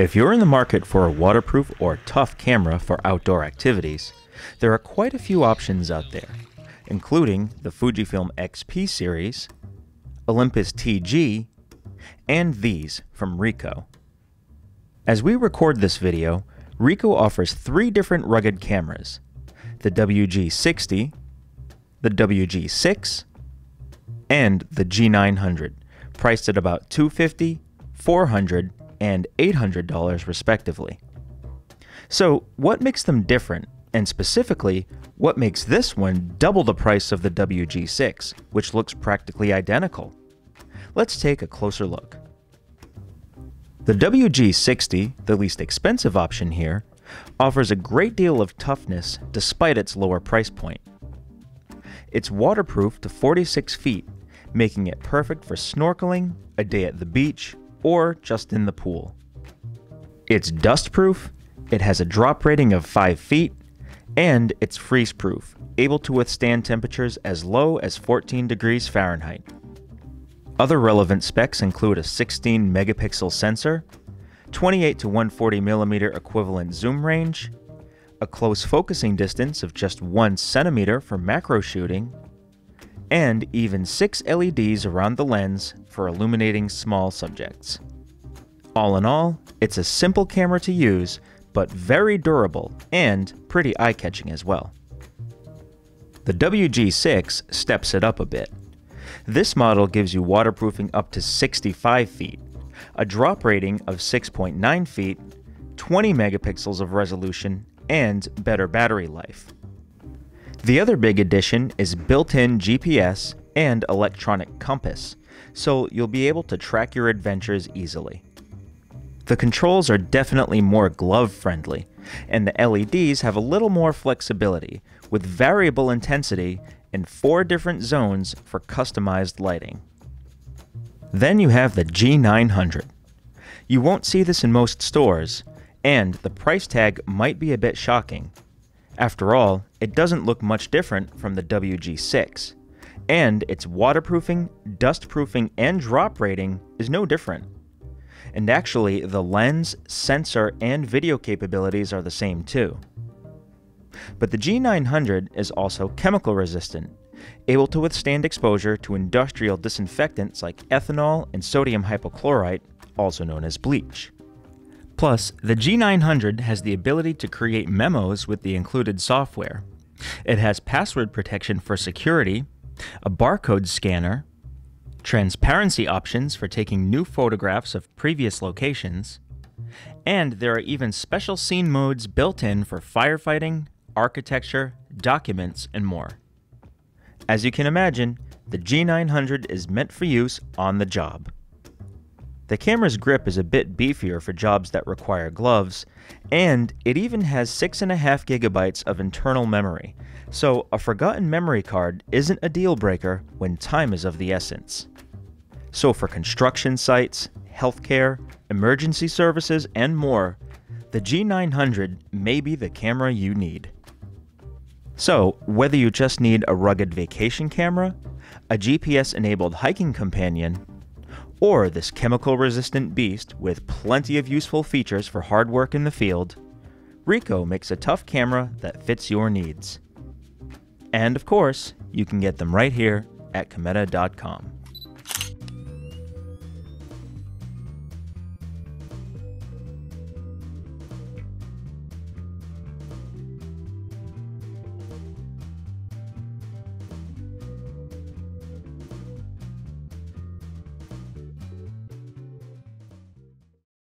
If you're in the market for a waterproof or tough camera for outdoor activities, there are quite a few options out there, including the Fujifilm XP series, Olympus TG, and these from Ricoh. As we record this video, Ricoh offers three different rugged cameras, the WG60, the WG6, and the G900, priced at about $250, $400, and $800 respectively. So, what makes them different, and specifically, what makes this one double the price of the WG6, which looks practically identical? Let's take a closer look. The WG60, the least expensive option here, offers a great deal of toughness despite its lower price point. It's waterproof to 46 feet, making it perfect for snorkeling, a day at the beach, or just in the pool. It's dustproof, it has a drop rating of 5 feet, and it's freeze-proof, able to withstand temperatures as low as 14 degrees Fahrenheit. Other relevant specs include a 16 megapixel sensor, 28 to 140 millimeter equivalent zoom range, a close focusing distance of just 1 centimeter for macro shooting, and even 6 LEDs around the lens for illuminating small subjects. All in all, it's a simple camera to use, but very durable and pretty eye-catching as well. The WG6 steps it up a bit. This model gives you waterproofing up to 65 feet, a drop rating of 6.9 feet, 20 megapixels of resolution, and better battery life. The other big addition is built-in GPS and electronic compass, so you'll be able to track your adventures easily. The controls are definitely more glove-friendly, and the LEDs have a little more flexibility, with variable intensity and four different zones for customized lighting. Then you have the G900. You won't see this in most stores, and the price tag might be a bit shocking, after all, it doesn't look much different from the WG6, and its waterproofing, dustproofing, and drop rating is no different. And actually, the lens, sensor, and video capabilities are the same too. But the G900 is also chemical resistant, able to withstand exposure to industrial disinfectants like ethanol and sodium hypochlorite, also known as bleach. Plus, the G900 has the ability to create memos with the included software. It has password protection for security, a barcode scanner, transparency options for taking new photographs of previous locations, and there are even special scene modes built in for firefighting, architecture, documents, and more. As you can imagine, the G900 is meant for use on the job. The camera's grip is a bit beefier for jobs that require gloves, and it even has 6.5 gigabytes of internal memory, so a forgotten memory card isn't a deal breaker when time is of the essence. So for construction sites, healthcare, emergency services, and more, the G900 may be the camera you need. So, whether you just need a rugged vacation camera, a GPS enabled hiking companion, or this chemical resistant beast with plenty of useful features for hard work in the field, Ricoh makes a tough camera that fits your needs. And of course, you can get them right here at Cameta.com.